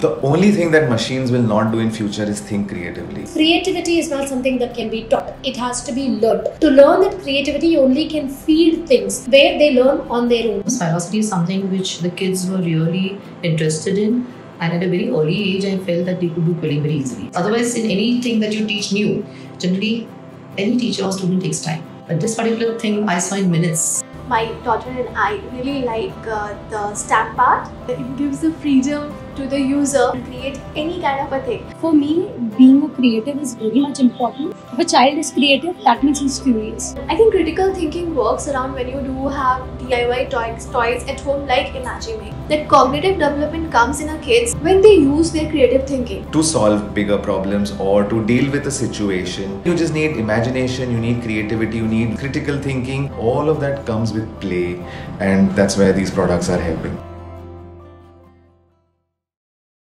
The only thing that machines will not do in future is think creatively. Creativity is not something that can be taught. It has to be learned. To learn that creativity only can feed things where they learn on their own. Philosophy is something which the kids were really interested in and at a very early age I felt that they could do pretty very easily. Otherwise in anything that you teach new, generally any teacher or student takes time. But this particular thing I saw in minutes. My daughter and I really like uh, the stamp part. It gives the freedom to the user to create any kind of a thing. For me, being a creative is very much important. If a child is creative, that means he's curious. I think critical thinking works around when you do have DIY toys, toys at home like Imagine That cognitive development comes in a kids when they use their creative thinking. To solve bigger problems or to deal with a situation, you just need imagination, you need creativity, you need critical thinking. All of that comes with play and that's where these products are helping.